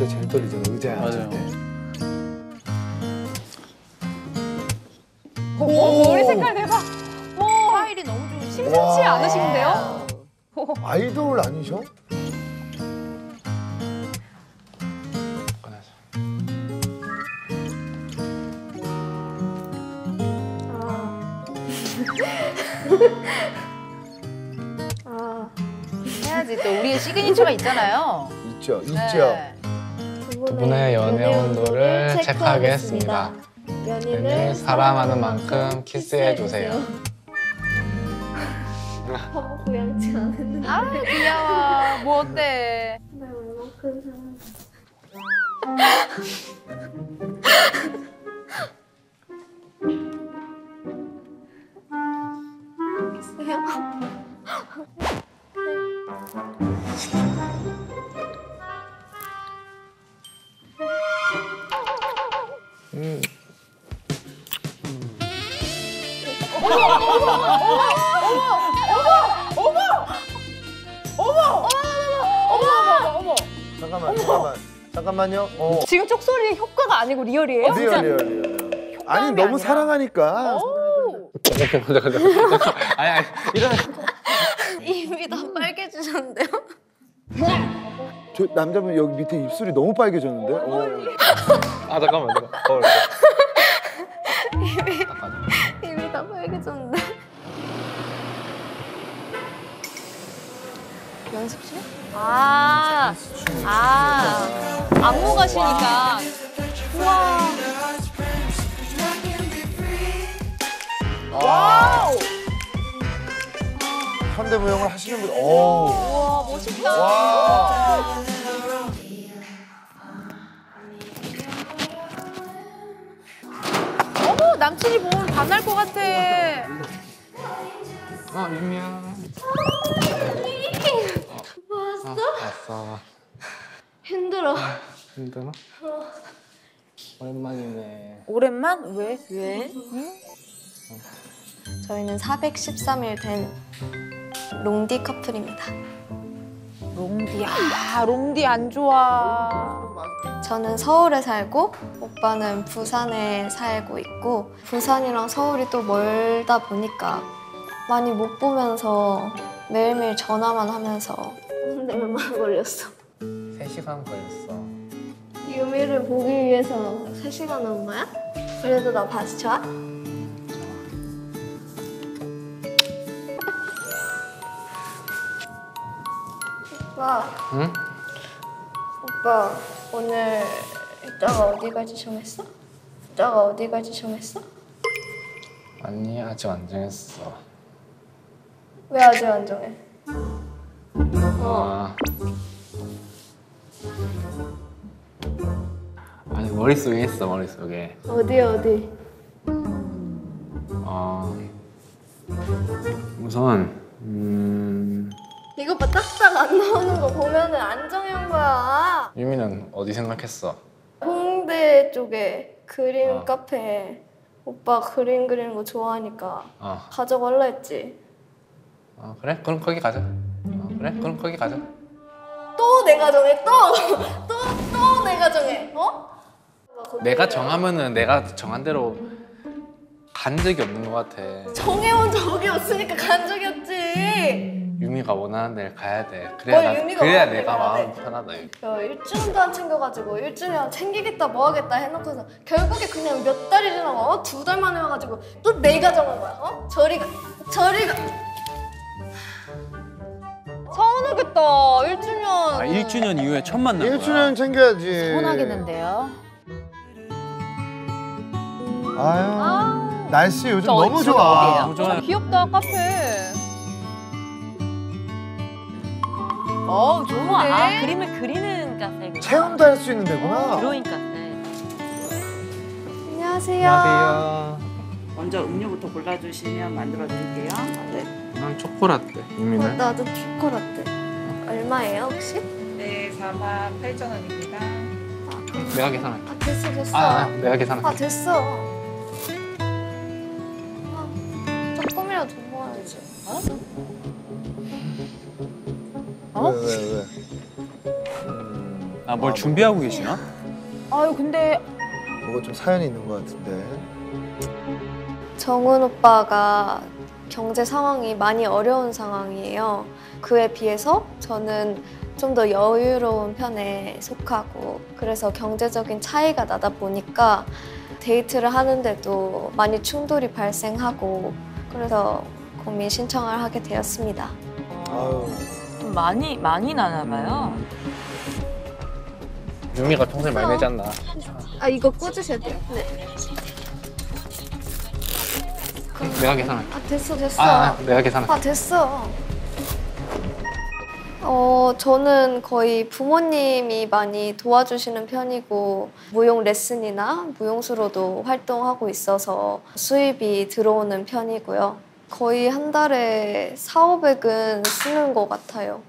때 제일 떨리잖아 의자에 앉을 맞아요. 때. 오, 머리 색깔 대박. 와, 스타일이 너무 좋으시 심상치 와. 않으신데요? 아이돌 아니셔? 꺼내서. 아, 해야지 또 우리의 시그니처가 있잖아요. 있죠, 있죠. 네. 두 분의 연애 온도를 체크하겠습니다. 연인을 사랑하는 만큼 키스해주세요. 한번 고양치 않았는데 아 귀여워. 뭐 어때? 나 얼마큼 사랑 음. 잠깐만, 잠깐만, 잠깐만요. 어. 지금 쪽소리 효과가 아니고 real이에요? Real, real, real. 아니 너무 사랑하니까. 잠깐 잠깐 잠깐. 아니 아니 이런. 입이 다 빨개지셨는데요? 저 남자분 여기 밑에 입술이 너무 빨개졌는데. 어. 아 잠깐만 잠깐. 거울. 잠깐. 입이 다 빨개졌는데 연습실? 아, 아, 안무 가시니까. 우와. 와우! 현대무용을 하시는 분. 오. 우와, 멋있다. 와. 남친이 보면 반할 것 같아. 어 유미야. 왔어? 왔어. 힘들어 힘들어? 오랜만이네. 오랜만? 왜? 왜? 저희는 413일 된 롱디 커플입니다 롱디. 아 롱디 안 좋아. 저는 서울에 살고 오빠는 부산에 살고 있고 부산이랑 서울이 또 멀다 보니까 많이 못 보면서 매일매일 전화만 하면서 근데 얼마나 걸렸어? 3시간 걸렸어. 유미를 보기 위해서 3시간 온 거야? 그래도 나 봐서 좋아? 오빠 응? 오빠 오늘 이따가 어디 갈지 정했어? 이따가 어디 갈지 정했어? 아니 아직 안 정했어. 왜 아직 안 정해? 아. 아니 머릿속에 있어 머릿속에. 어디 어디? 어. 우선 음. 이거 봐 딱딱 안 나오는 거 보면은 안 정한 거야 유미는 어디 생각했어? 홍대 쪽에 그림 어. 카페 오빠 그림 그리는 거 좋아하니까 어. 가져갈라 했지 어 그래? 그럼 거기 가자. 어, 그래? 그럼 거기 가자. 또 내가 정해 또! 또! 또 내가 정해 어? 내가 정하면은 내가 정한 대로 간 적이 없는 것 같아. 정해온 적이 없으니까 간 적이 없지 유미가 원하는 데를 가야 돼. 그래야 뭘 나, 유미가 그래야 원하는 내가 데를 가야 마음 돼? 편하다. 야 일주일도 안 챙겨가지고 일주일이랑 챙기겠다 뭐 하겠다 해놓고서 결국에 그냥 몇 달이 지나고 어? 두 달 만에 와가지고 또 내가 정한 거야 어? 저리가 저리가 서운하겠다, 1주년. 아, 1주년 이후에 첫 거야. 1주년 챙겨야지. 서운하겠는데요. 아유. 날씨 요즘 저 너무 좋아. 너무 좋아요. 귀엽다, 카페. 어 우와, 좋은데. 아, 그림을 그리는 카페구나. 체험도 할 수 있는 데구나. 드로잉 카페. 안녕하세요 안녕하세요. 먼저 음료부터 골라주시면 만들어 드릴게요. 네. 난 초코라떼. 어, 유미는? 나도 초코라떼 얼마예요 혹시? 네, 4만 8천 원입니다. 내가 계산할게. 아 됐어 됐어 아, 아 내가 계산할게. 아 됐어 아, 조금이라도 더 모아야지 왜, 왜, 왜? 음, 아, 뭘 준비하고 계시나? 아유 근데 뭐가 좀 사연이 있는 것 같은데. 정훈 오빠가 경제 상황이 많이 어려운 상황이에요. 그에 비해서 저는 좀 더 여유로운 편에 속하고 그래서 경제적인 차이가 나다 보니까 데이트를 하는데도 많이 충돌이 발생하고 그래서 고민 신청을 하게 되었습니다. 아유. 좀 많이 많이 나나 봐요. 유미가 평소에 많이 내지 않나? 아 이거 꽂으셔야 돼요? 네. 내가 계산할게. 아 됐어 됐어. 아, 아, 내가 계산할게. 아 됐어. 어 저는 거의 부모님이 많이 도와주시는 편이고 무용 레슨이나 무용수로도 활동하고 있어서 수입이 들어오는 편이고요. 거의 한 달에 4, 500은 쓰는 것 같아요.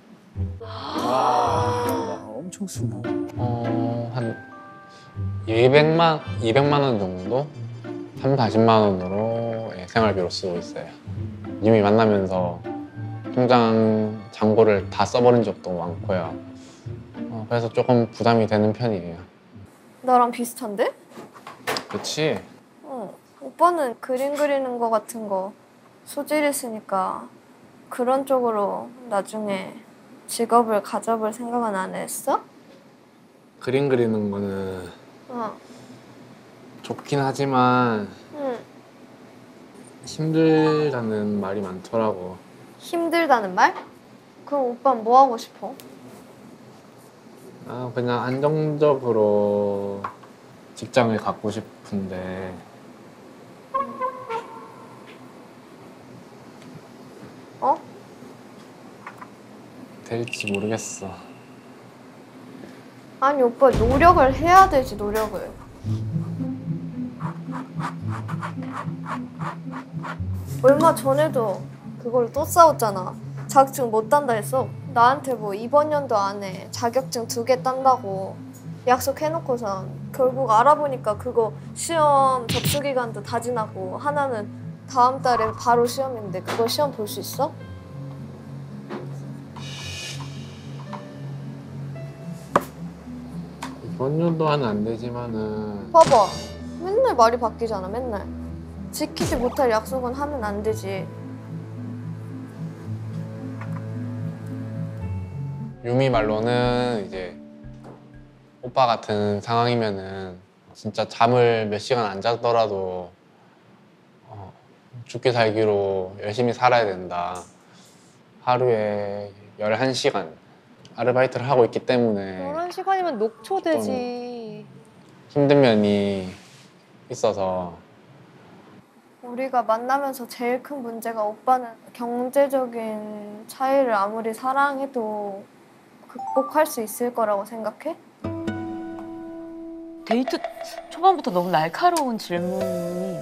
와, 엄청 쓰네. 어, 한 200만 200만 원 정도? 3, 40만 원으로 예, 생활비로 쓰고 있어요. 유미 만나면서 통장 잔고를 다 써버린 적도 많고요. 어, 그래서 조금 부담이 되는 편이에요. 나랑 비슷한데? 그렇지? 어. 오빠는 그림 그리는 거 같은 거 소질 있으니까 그런 쪽으로 나중에 직업을 가져볼 생각은 안 했어? 그림 그리는 거는 어. 좋긴 하지만 응. 힘들다는 말이 많더라고. 힘들다는 말? 그럼 오빠 뭐 하고 싶어? 아, 그냥 안정적으로 직장을 갖고 싶은데 될지 모르겠어. 아니 오빠 노력을 해야 되지 노력을. 얼마 전에도 그걸 또 싸웠잖아. 자격증 못 딴다 했어. 나한테 뭐 이번 연도 안에 자격증 두 개 딴다고 약속해놓고선 결국 알아보니까 그거 시험 접수 기간도 다 지나고 하나는 다음 달에 바로 시험인데 그거 시험 볼 수 있어? 이번 연도는 안 되지만은 봐봐. 맨날 말이 바뀌잖아, 맨날. 지키지 못할 약속은 하면 안 되지. 유미 말로는 이제 오빠 같은 상황이면은 진짜 잠을 몇 시간 안 자더라도 어, 죽기 살기로 열심히 살아야 된다. 하루에 11시간 아르바이트를 하고 있기 때문에 11시간이면 녹초 되지. 힘든 면이 있어서 우리가 만나면서 제일 큰 문제가 오빠는 경제적인 차이를 아무리 사랑해도 극복할 수 있을 거라고 생각해? 데이트 초반부터 너무 날카로운 질문이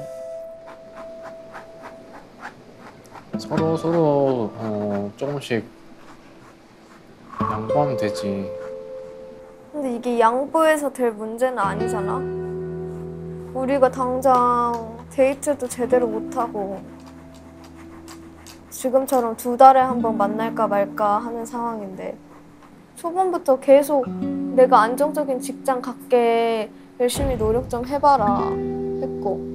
서로 서로 어, 조금씩 양보하면 되지. 근데 이게 양보해서 될 문제는 아니잖아. 우리가 당장 데이트도 제대로 못하고 지금처럼 두 달에 한 번 만날까 말까 하는 상황인데 초반부터 계속 내가 안정적인 직장 갖게 열심히 노력 좀 해봐라 했고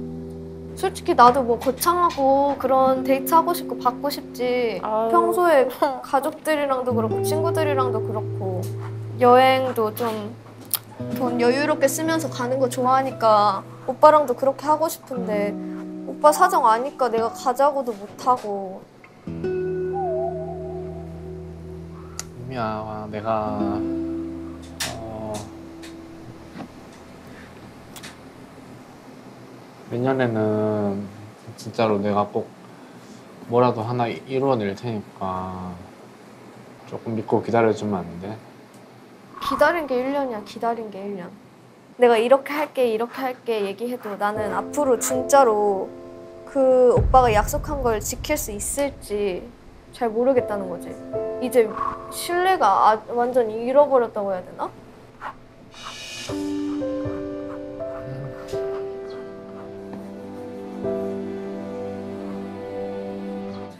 솔직히 나도 뭐 거창하고 그런 데이트 하고 싶고 받고 싶지 아유. 평소에 가족들이랑도 그렇고 친구들이랑도 그렇고 여행도 좀 돈 여유롭게 쓰면서 가는 거 좋아하니까 오빠랑도 그렇게 하고 싶은데 오빠 사정 아니까 내가 가자고도 못하고 유미야, 내가 내년에는 진짜로 내가 꼭 뭐라도 하나 이루어낼 테니까 조금 믿고 기다려주면 안 돼? 기다린 게 1년이야 기다린 게 1년 내가 이렇게 할게 이렇게 할게 얘기해도 나는 앞으로 진짜로 그 오빠가 약속한 걸 지킬 수 있을지 잘 모르겠다는 거지 이제 신뢰가 아- 완전 잃어버렸다고 해야 되나?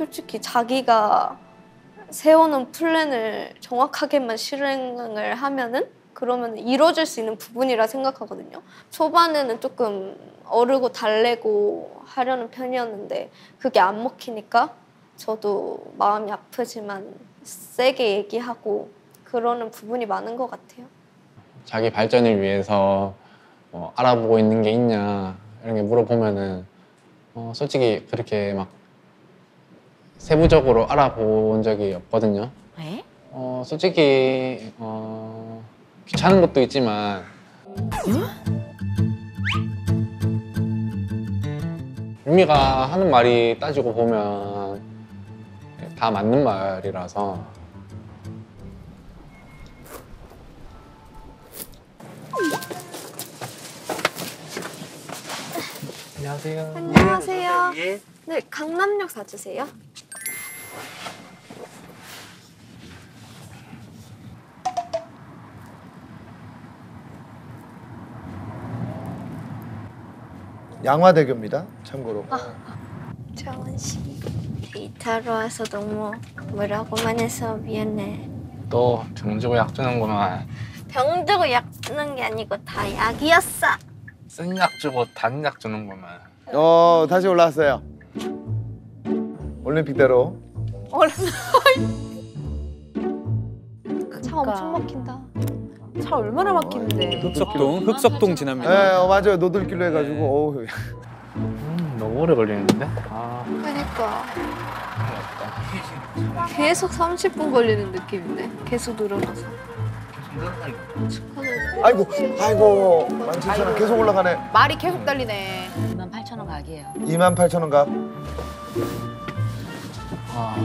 솔직히 자기가 세우는 플랜을 정확하게만 실행을 하면은 그러면 이루어질 수 있는 부분이라 생각하거든요. 초반에는 조금 어르고 달래고 하려는 편이었는데 그게 안 먹히니까 저도 마음이 아프지만 세게 얘기하고 그러는 부분이 많은 것 같아요. 자기 발전을 위해서 뭐 알아보고 있는 게 있냐 이런 게 물어보면은 어, 솔직히 그렇게 막 세부적으로 알아본 적이 없거든요. 에? 어, 솔직히 어, 귀찮은 것도 있지만 유미가 하는 말이 따지고 보면 다 맞는 말이라서 안녕하세요. 안녕하세요. 네, 강남역 사주세요. 양화대교입니다. 참고로. 정원 씨 데이트하러 와서 너무 뭐라고만 해서 미안해. 또 병주고 약 주는구만. 병 주고 약 주는 게 아니고 다 약이었어. 쓴 약 주고 단 약 주는구만. 어 다시 올라왔어요. 올림픽대로. 차 엄청 막힌다. 차 얼마나 막히는데. 흑석동 흑석동 지납니다. 네, 어, 맞아요. 노들길로 해가지고. 어우, 음, 너무 오래 걸리는데? 아, 그러니까. 계속 30분 걸리는 느낌인데 계속 늘어나서. 아이고, 아이고, 만칠천원 계속 올라가네. 말이 계속 달리네. 2만 8천 원 각이에요. 2만 8천 원 값. 아.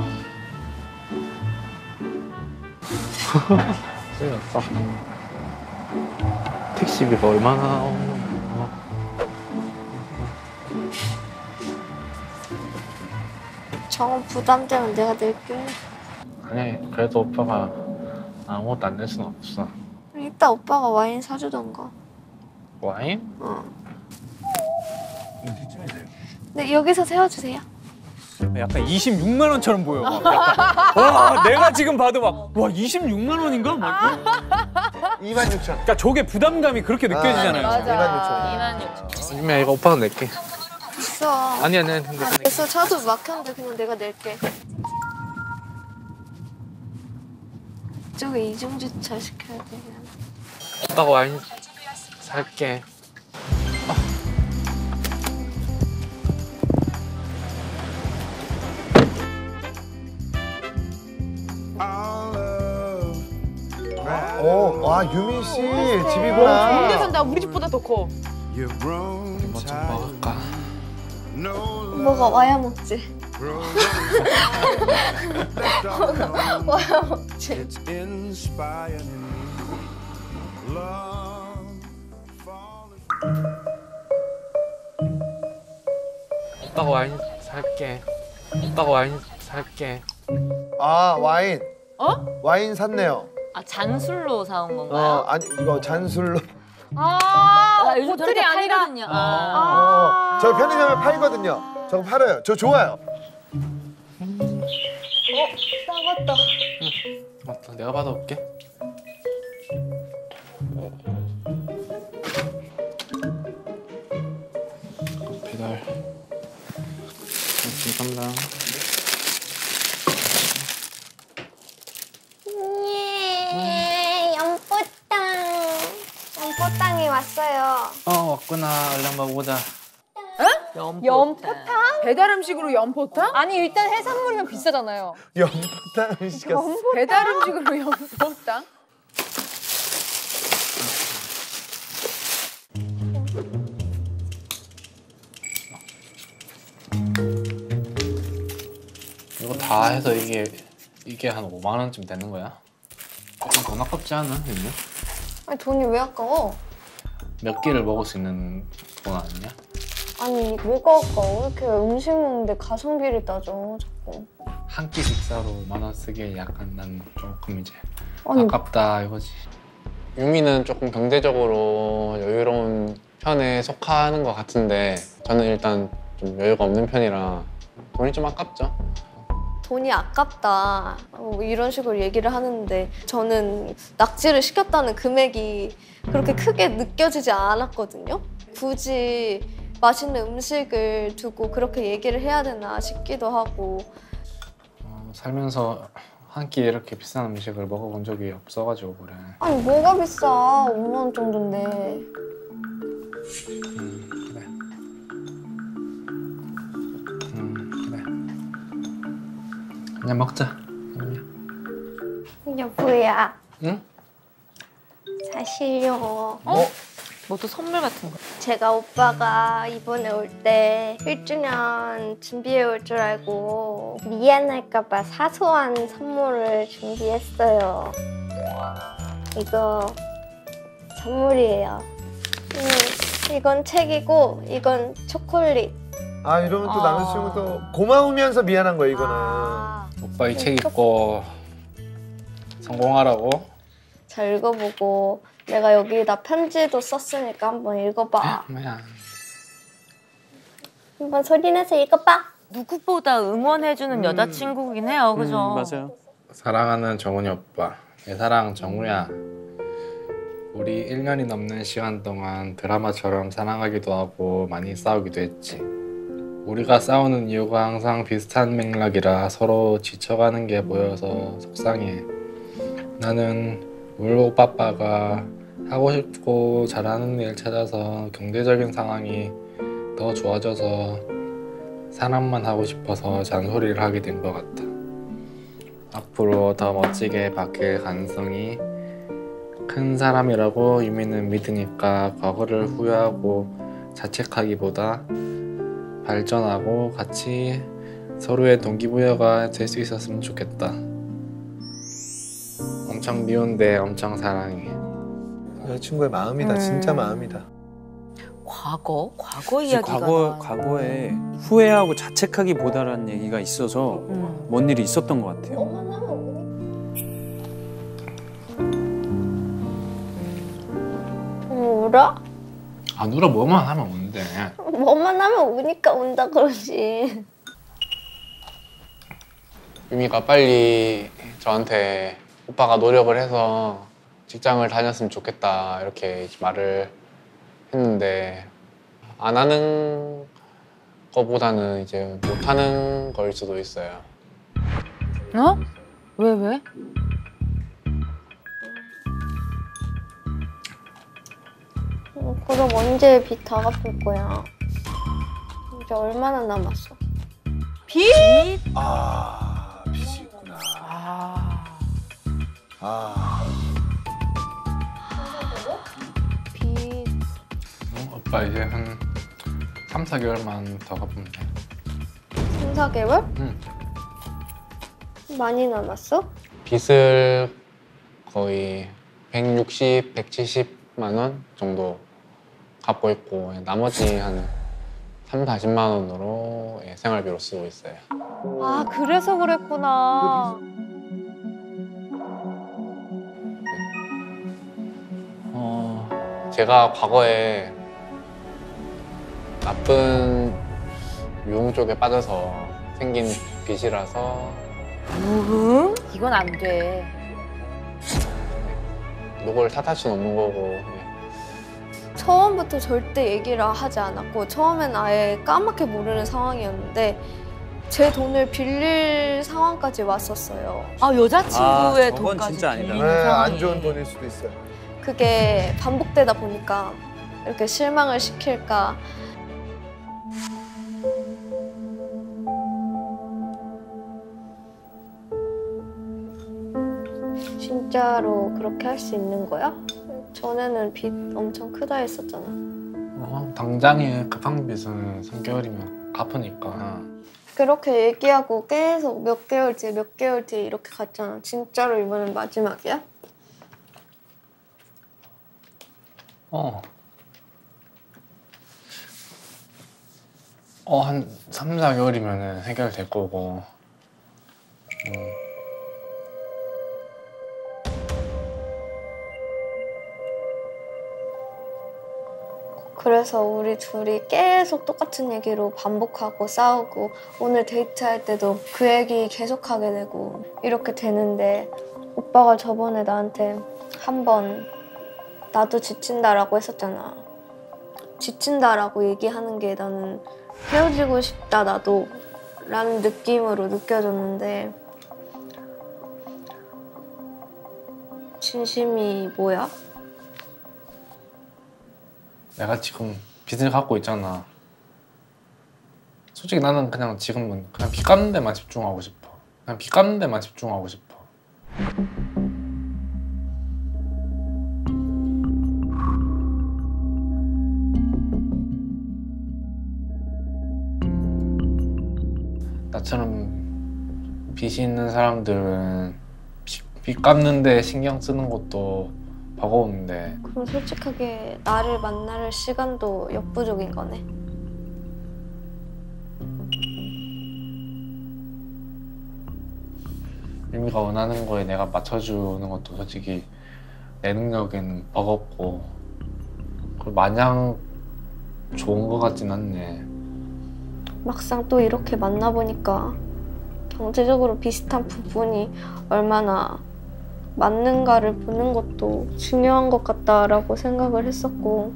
택시비가 얼마나 오는 정원 부담 되면 내가 낼게. 아니, 그래도 오빠가 아무것도 안낼 수는 없어. 이따 오빠가 와인 사주던가. 와인? 어. 네 여기서 세워주세요. 약간 26만 원처럼 보여. 막 약간. 와 내가 지금 봐도 막 와 26만 원인가? 막. 2만 6천. 그러니까 저게 부담감이 그렇게 느껴지잖아요. 맞아. 2만 6천. 유미야, 이거 오빠가 낼게. 있어. 아니, 아니, 아니. 근데 그래서 차도 막혔는데 그냥 내가 낼게. 저기 이중 주차 시켜야 돼. 오빠가 와인 살게. 오, 아 유민 씨 좋은 데 집이구나. 산다. 우리 집보다 더 커. 뭐좀 먹을까? 뭐가 와야 먹지. 와야 먹지. 오빠가 와인 살게. 오빠가 와인 살게. 아 와인. 어? 와인 샀네요. 아 잔술로 사온 어 건가요? 아니 이거 잔술로. 아, 아, 요즘 저렇게. 팔거든요. 아. 어, 저 편의점에 팔거든요. 저거 팔아요. 저 좋아요. 싸웠다. 맞다, 내가 받아올게. 왔구나. 얼른 먹어보자. 연포탕? 배달 음식으로 연포탕? 아니 일단 해산물이면 비싸잖아요. 연포탕을 시켰어. 배달 음식으로 연포탕? 이거 다 해서 이게 이게 한 5만 원쯤 되는 거야? 조금 돈 아깝지 않아? 있네? 아니 돈이 왜 아까워? 몇 끼를 먹을 수 있는 돈 아니냐? 아니 뭐가 아까워? 이렇게 음식 먹는데 가성비를 따져 자꾸. 한 끼 식사로 5만 원 쓰기에 약간 난 조금 이제 아니 아깝다 이거지. 유미는 조금 경제적으로 여유로운 편에 속하는 것 같은데 저는 일단 좀 여유가 없는 편이라 돈이 좀 아깝죠. 돈이 아깝다 뭐 이런 식으로 얘기를 하는데 저는 낙지를 시켰다는 금액이 그렇게 크게 느껴지지 않았거든요. 굳이 맛있는 음식을 두고 그렇게 얘기를 해야 되나 싶기도 하고 어, 살면서 한끼 이렇게 비싼 음식을 먹어본 적이 없어가지고 그래. 아니 뭐가 비싸 5만 원 정도인데. 음 그냥 먹자. 그냥. 여보야 응? 사실요 뭐또 선물 같은 거. 제가 오빠가 이번에 올 때 1주년 준비해 올 줄 알고 미안할까 봐 사소한 선물을 준비했어요. 이거 선물이에요. 음, 이건 책이고 이건 초콜릿. 아 이러면 또 아. 남자친구 또 고마우면서 미안한 거야 이거는. 아, 오빠 이 책 읽고 성공하라고. 잘 읽어보고 내가 여기다 편지도 썼으니까 한번 읽어봐. 뭐야. 한번 소리내서 읽어봐. 누구보다 응원해주는 여자친구긴 해요, 그죠? 맞아요. 사랑하는 정훈이 오빠, 내 사랑 정우야. 우리 1년이 넘는 시간 동안 드라마처럼 사랑하기도 하고 많이 싸우기도 했지. 우리가 싸우는 이유가 항상 비슷한 맥락이라 서로 지쳐가는 게 보여서 속상해. 나는 울 오빠빠가 하고 싶고 잘하는 일 찾아서 경제적인 상황이 더 좋아져서 사람만 하고 싶어서 잔소리를 하게 된 것 같아. 앞으로 더 멋지게 바뀔 가능성이 큰 사람이라고 유미는 믿으니까 과거를 후회하고 자책하기보다 발전하고 같이 서로의 동기부여가 될 수 있었으면 좋겠다. 엄청 미운데 엄청 사랑해. 여자친구의 마음이다 진짜 마음이다. 과거? 과거 이야기가. 과거. 과거에 후회하고 자책하기보다라는 얘기가 있어서 음. 뭔 일이 있었던 것 같아요. 울어? 아 누라 뭐만 하면 온대. 뭐만 하면 우니까 운다 그러지. 유미가 빨리 저한테 오빠가 노력을 해서 직장을 다녔으면 좋겠다 이렇게 말을 했는데 안 하는 거보다는 이제 못 하는 걸 수도 있어요. 어? 왜, 왜? 그럼 언제 빚 다 갚을 거야? 이제 얼마나 남았어? 빚? 아 빚이 있구나. 아. 아 빚 어, 오빠 이제 한 3, 4개월만 더 갚으면 돼. 3, 4개월? 응. 많이 남았어? 빚을 거의 160, 170만 원 정도 갚고 있고 나머지 한 3, 40만 원으로 예, 생활비로 쓰고 있어요. 아 그래서 그랬구나. 어, 제가 과거에 나쁜 유흥 쪽에 빠져서 생긴 빚이라서? 이건 안 돼. 누굴 탓할 수는 없는 거고 예. 처음부터 절대 얘기를 하지 않았고 처음엔 아예 까맣게 모르는 상황이었는데 제 돈을 빌릴 상황까지 왔었어요. 아, 여자친구의 아, 돈까지 진짜 아니다. 빌리는 네, 상황이. 안 좋은 돈일 수도 있어요. 그게 반복되다 보니까 이렇게 실망을 시킬까 진짜로 그렇게 할 수 있는 거야? 전에는 빚 엄청 크다 했었잖아. 어, 당장에 급한 빚은 3개월이면 갚으니까 그렇게 얘기하고 계속 몇 개월 뒤에 몇 개월 뒤에 이렇게 갔잖아. 진짜로 이번엔 마지막이야? 어. 어, 한 3, 4개월이면 해결될 거고. 음. 그래서 우리 둘이 계속 똑같은 얘기로 반복하고 싸우고 오늘 데이트할 때도 그 얘기 계속하게 되고 이렇게 되는데 오빠가 저번에 나한테 한 번 나도 지친다라고 했었잖아. 지친다라고 얘기하는 게 나는 헤어지고 싶다 나도 라는 느낌으로 느껴졌는데 진심이 뭐야? 내가 지금 빚을 갖고 있잖아. 솔직히 나는 그냥 지금은 그냥 빚 갚는 데만 집중하고 싶어. 그냥 빚 갚는 데만 집중하고 싶어. 나처럼 빚이 있는 사람들은 빚, 빚 갚는 데 신경 쓰는 것도 버거운데. 그럼 솔직하게 나를 만날 시간도 역부족인 거네. 유미가 원하는 거에 내가 맞춰주는 것도 솔직히 내 능력에는 버겁고. 그리고 마냥 좋은 것 같진 않네. 막상 또 이렇게 만나보니까 경제적으로 비슷한 부분이 얼마나 맞는가를 보는 것도 중요한 것 같다라고 생각을 했었고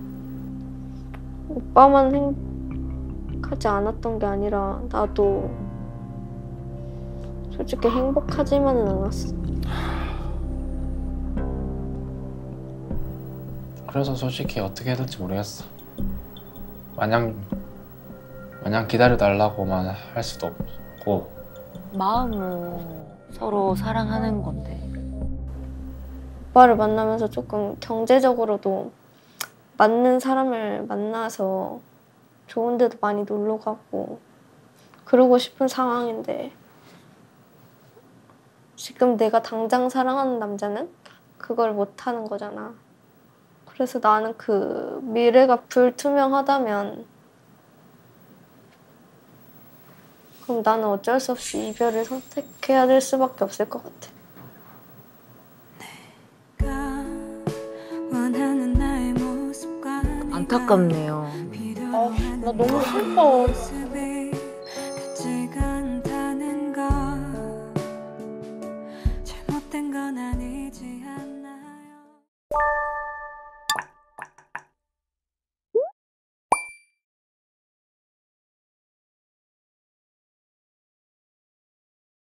오빠만 행복하지 않았던 게 아니라 나도 솔직히 행복하지만은 않았어. 그래서 솔직히 어떻게 해야 될지 모르겠어 마냥 마냥 기다려 달라고만 할 수도 없고 마음은 서로 사랑하는 건데. 오빠를 만나면서 조금 경제적으로도 맞는 사람을 만나서 좋은 데도 많이 놀러 가고 그러고 싶은 상황인데 지금 내가 당장 사랑하는 남자는 그걸 못 하는 거잖아. 그래서 나는 그 미래가 불투명하다면 그럼 나는 어쩔 수 없이 이별을 선택해야 될 수밖에 없을 것 같아. 안타깝네요. 나 너무 슬퍼.